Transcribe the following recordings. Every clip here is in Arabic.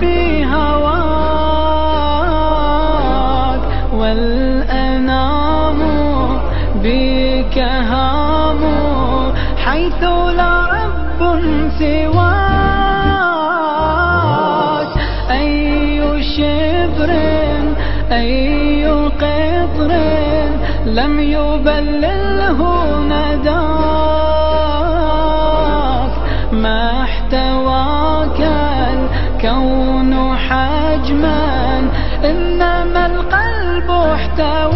في هواك والأنام بك هام حيث لا رب سواك. أي شبر أي قطر لم يبلله الكون حجما إنما القلب احتواك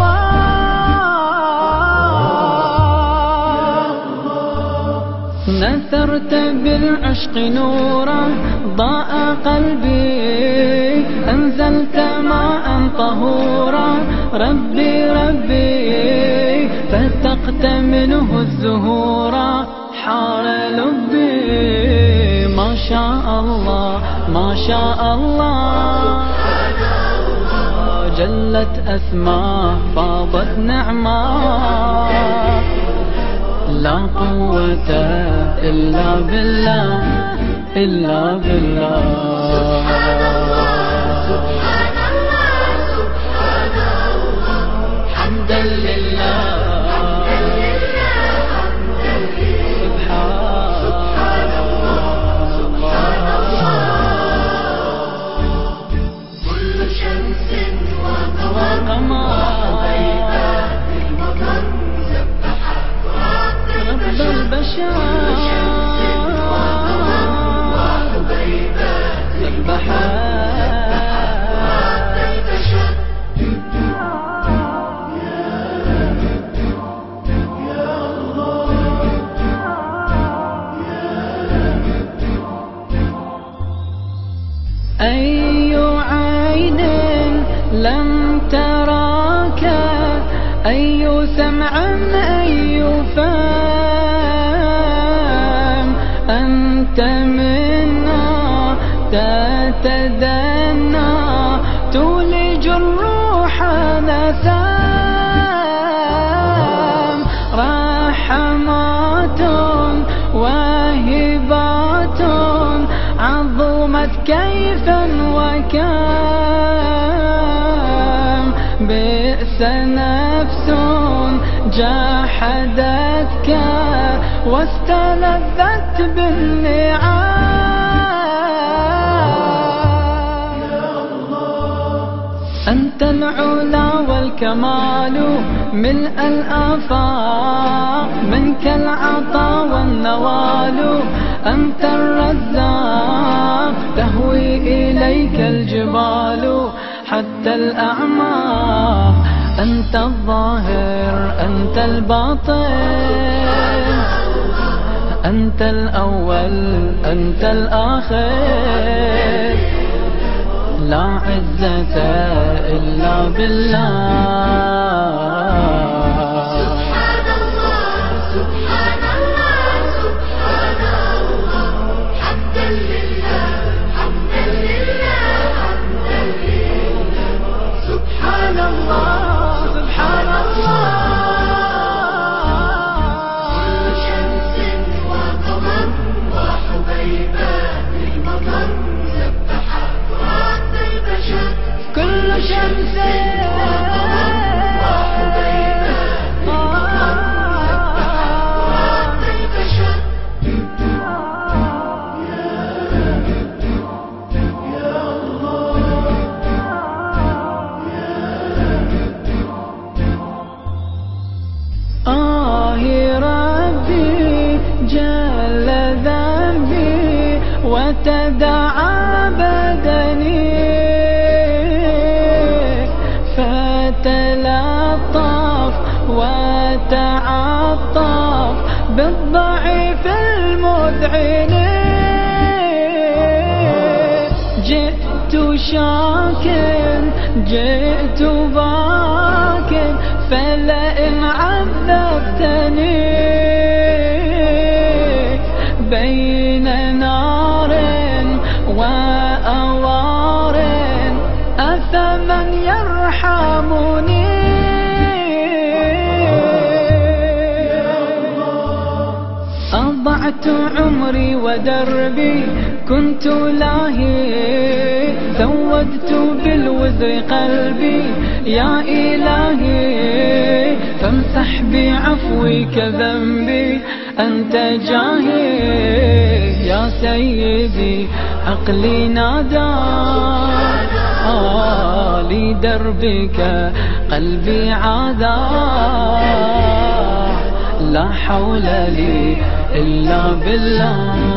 نثرت بالعشق نورا ضاء قلبي أنزلت ماء طهورا. ربي ربي فتقت منه الزهورا حار لبي. شاء الله ما شاء الله جلت أسماء فاضت نعماه لا قوة إلا بالله إلا بالله. لله. أنت منا تتدنى تولج الروح نسام رحمات واهبات عظمت كيفا وكم. بئس نفس جاحدتك واستلذت بالنعام أنت العلا والكمال ملء الآفاق منك العطاء والنوال. أنت الرزاق تهوي إليك الجبال. حتى الأعماق أنت الظاهر. أنت الباطن أنت الأول أنت الآخر. لا عزة إلا بالله. وتدعى بدني فتلطف وتعطف بالضعيف المذعن جئت شاكن جئت باك فلئن يرحمني أضعت عمري ودربي كنت لاهي سودت بالوزر قلبي. يا إلهي فامسح بعفوك ذنبي. أنت جاهي يا سيدي عقلي نادى. لدربك قلبي عادا لا حول لي إلا بالله.